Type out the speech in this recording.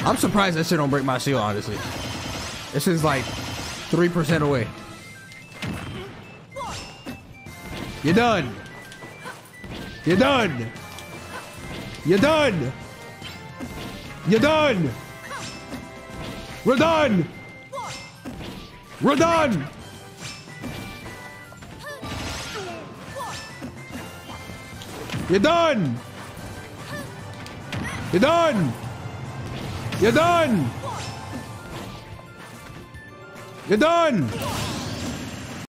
I'm surprised that shit don't break my shield, honestly. This is like 3% away. You're done. You're done. You're done. You're done. We're done. We're done. You're done. You're done. You're done. You're done.